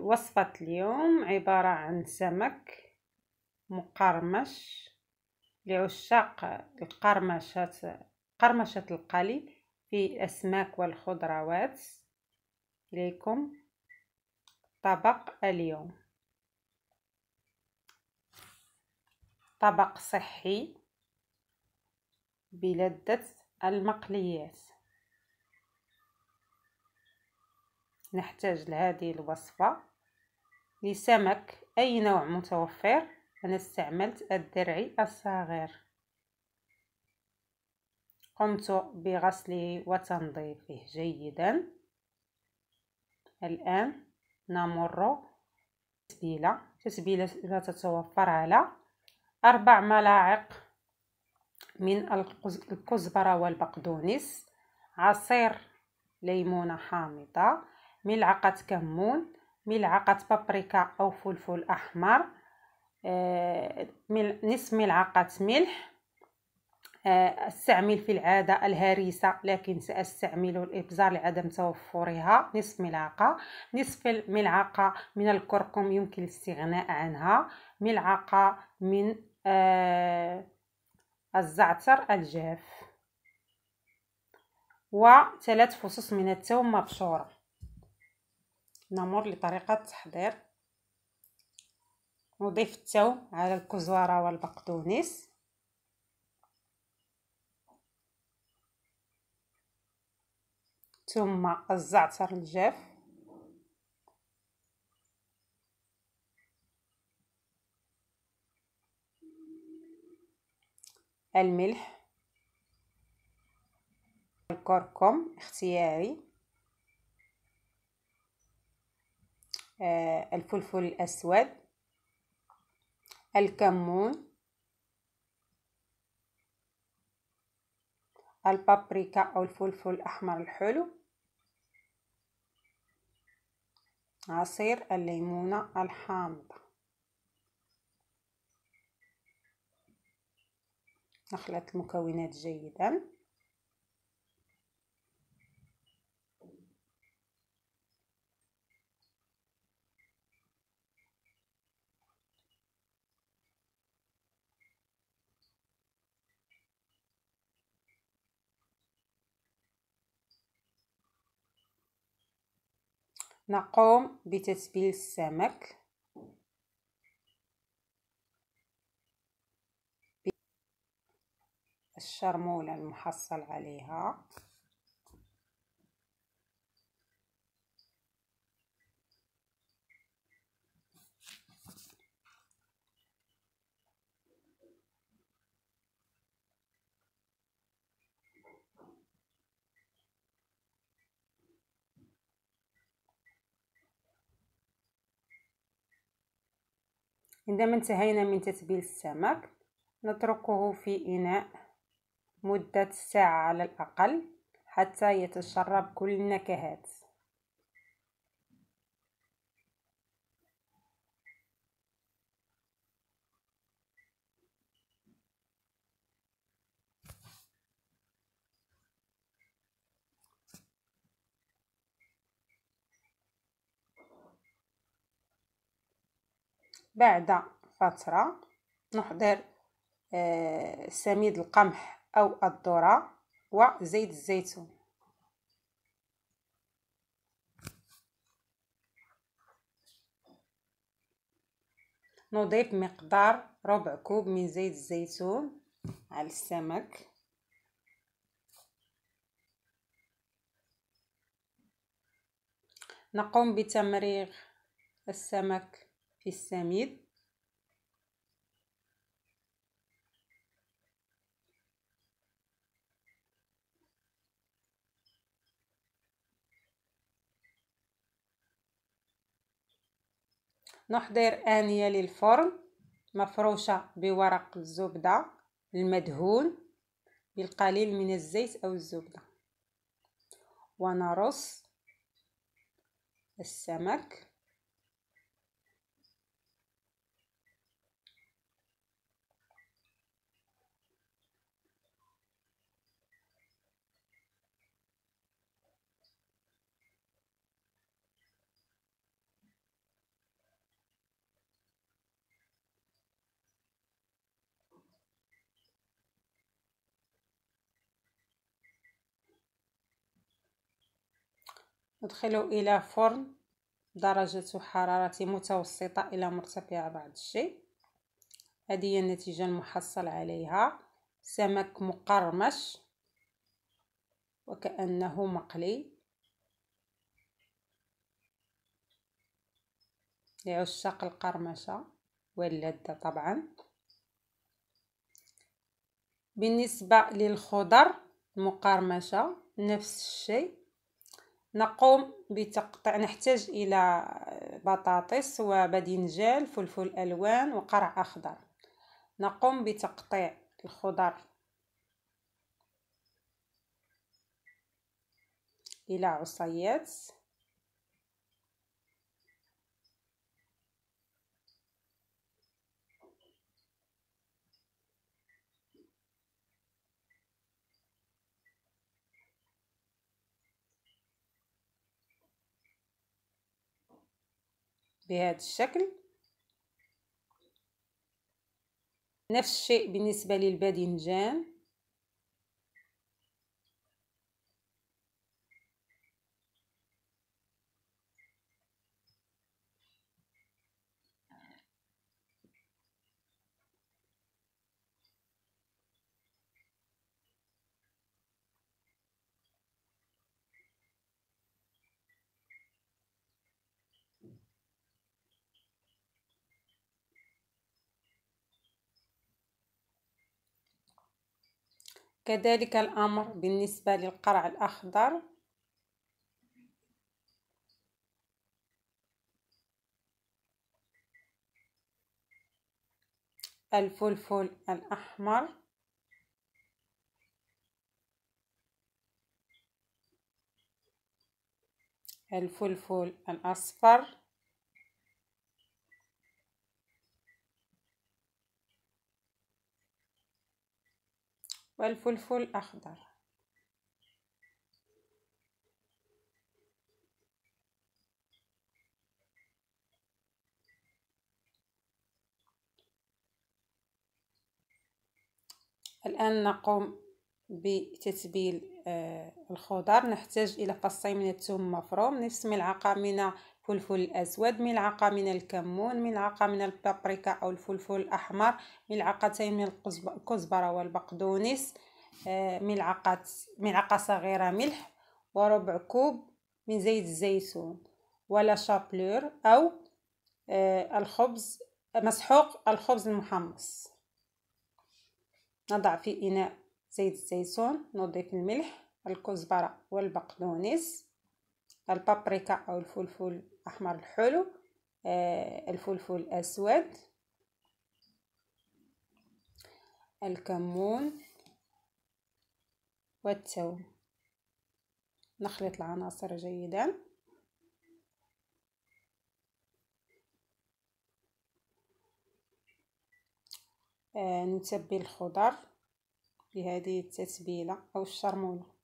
وصفة اليوم عبارة عن سمك مقرمش لعشاق القرمشة قرمشة القلي في الأسماك والخضروات. إليكم طبق اليوم. طبق صحي بلذة المقليات. نحتاج لهذه الوصفة. لسمك أي نوع متوفر؟ أنا استعملت الدرعي الصغير. قمت بغسله وتنظيفه جيدا. الآن نمر تتبيلة تتبيلة تتوفر على أربع ملاعق من الكزبرة والبقدونس. عصير ليمونة حامضة. ملعقة كمون ملعقة بابريكا أو فلفل أحمر آه، نصف ملعقة ملح آه، أستعمل في العادة الهريسة لكن سأستعمل الإبزار لعدم توفرها. نصف ملعقة نصف ملعقة من الكركم يمكن الاستغناء عنها. ملعقة من آه، الزعتر الجاف. وثلاث فصوص من الثوم مبشورة. نمر لطريقة التحضير نضيف الثوم على الكزبرة والبقدونس. ثم الزعتر الجاف. الملح. الكركم اختياري. الفلفل الأسود الكمون البابريكا أو الفلفل الأحمر الحلو عصير الليمونة الحامضة. نخلط المكونات جيدا. نقوم بتتبيل السمك. الشرمولة المحصل عليها. عندما انتهينا من تتبيل السمك نتركه في إناء مدة ساعة على الأقل حتى يتشرب كل النكهات. بعد فترة نحضر آه، سميد القمح أو الذرة وزيت الزيتون. نضيف مقدار ربع كوب من زيت الزيتون على السمك. نقوم بتمريغ السمك. في السميد. نحضر آنية للفرن مفروشة بورق الزبدة المدهون بالقليل من الزيت أو الزبدة. ونرص السمك. ندخله إلى فرن درجة حرارة متوسطة إلى مرتفعة بعض الشيء. هذه هي النتيجة المحصل عليها. سمك مقرمش وكأنه مقلي. لعشاق القرمشة واللذة طبعا. بالنسبة للخضر المقرمشة نفس الشيء. نقوم بتقطيع نحتاج إلى بطاطس وباذنجان فلفل ألوان وقرع أخضر. نقوم بتقطيع الخضر إلى عصيات. بهذا الشكل. نفس الشيء بالنسبة للباذنجان. كذلك الأمر بالنسبة للقرع الأخضر. الفلفل الأحمر. الفلفل الأصفر. والفلفل الأخضر الآن نقوم بتتبيل آه، الخضر نحتاج إلى فصين من الثوم مفروم نصف ملعقة من الفلفل الأسود ملعقة من الكمون ملعقة من البابريكا أو الفلفل الأحمر ملعقتين من الكزبرة والبقدونس آه، ملعقة ملعقة صغيرة ملح وربع كوب من زيت الزيتون ولا شابلور أو آه، الخبز مسحوق الخبز المحمص. نضع في إناء زيت الزيتون نضيف الملح الكزبرة والبقدونس البابريكا أو الفلفل الأحمر الحلو آه، الفلفل الأسود الكمون والثوم. نخلط العناصر جيدا. آه، نتبل الخضر بهذه التتبيلة أو الشرمولة.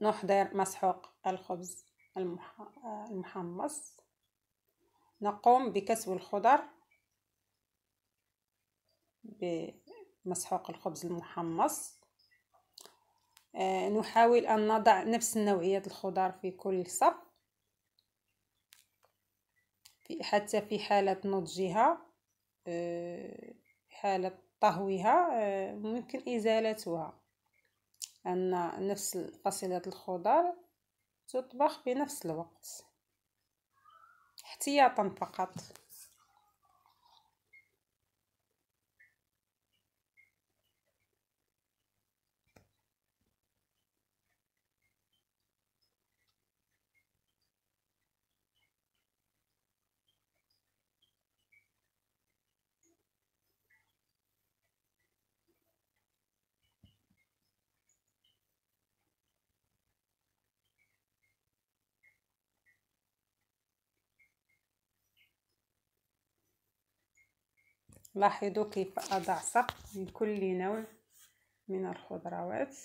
نحضر مسحوق الخبز المحمص. نقوم بكسو الخضر بمسحوق الخبز المحمص. آه، نحاول أن نضع نفس نوعية الخضر في كل صف حتى في حالة نضجها آه، حالة طهوها آه، ممكن إزالتها. أن نفس فصيلة الخضر تطبخ بنفس الوقت. احتياطا فقط. لاحظوا كيف أضع سقف من كل نوع من الخضروات.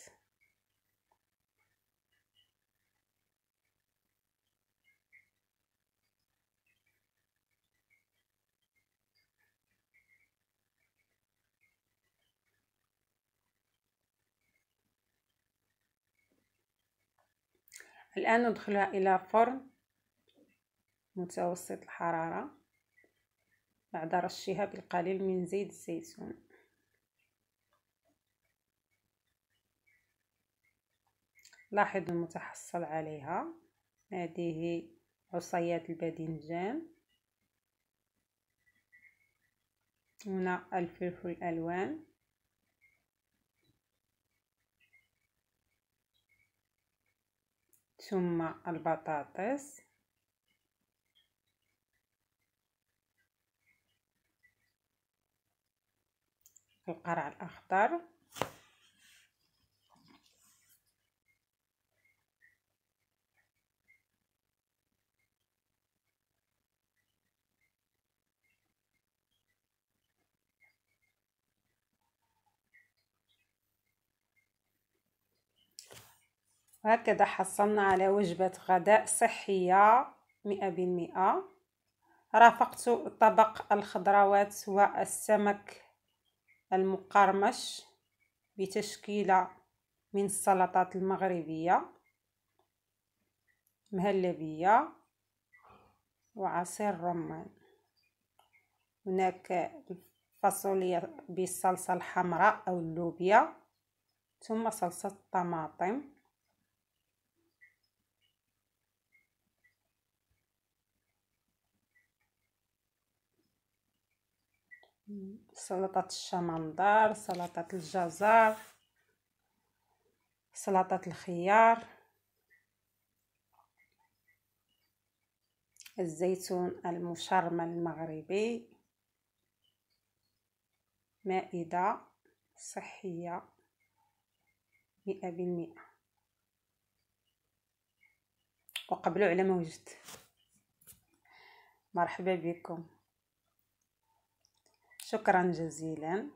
الآن ندخلها إلى فرن متوسط الحرارة. بعد رشها بالقليل من زيت الزيتون لاحظ المتحصل عليها. هذه عصيات الباذنجان. هنا الفلفل الألوان. ثم البطاطس. القرع الأخضر. وهكذا حصلنا على وجبة غداء صحية مئة بالمئة. رافقت طبق الخضروات والسمك المقرمش بتشكيلة من السلطات المغربية مهلبية وعصير رمان. هناك الفاصوليا بالصلصة الحمراء أو اللوبيا ثم صلصة الطماطم. سلطة الشمندر سلطة الجزر سلطة الخيار الزيتون المشرمل المغربي مائدة صحية مئة بالمئة. وقبلوا على موجد. مرحبا بكم. شكرا جزيلا.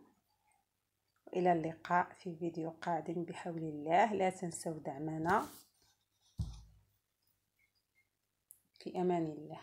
وإلى اللقاء في فيديو قادم بحول الله. لا تنسوا دعمنا. في أمان الله.